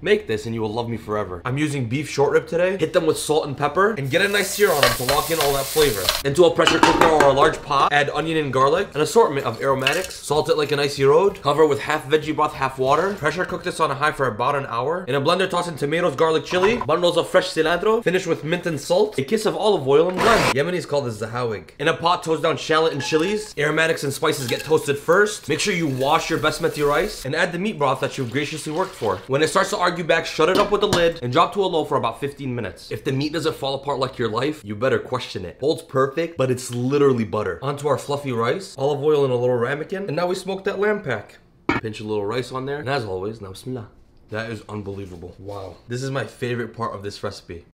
Make this and you will love me forever. I'm using beef short rib today. Hit them with salt and pepper and get a nice sear on them to lock in all that flavor. Into a pressure cooker or a large pot, add onion and garlic, an assortment of aromatics, salt it like an icy road, cover with half veggie broth, half water, pressure cook this on a high for about an hour. In a blender, toss in tomatoes, garlic, chili, bundles of fresh cilantro, finish with mint and salt, a kiss of olive oil and blend. Yemenis call this zahawig. In a pot, toast down shallot and chilies. Aromatics and spices get toasted first. Make sure you wash your basmati rice and add the meat broth that you've graciously worked for. When it starts to argue back, shut it up with the lid and drop to a low for about 15 minutes. If the meat doesn't fall apart like your life, you better question it. Holds perfect, but it's literally butter. Onto our fluffy rice, olive oil in a little ramekin, and now we smoke that lamb pack. Pinch a little rice on there, and as always, now bismillah. That is unbelievable. Wow. This is my favorite part of this recipe.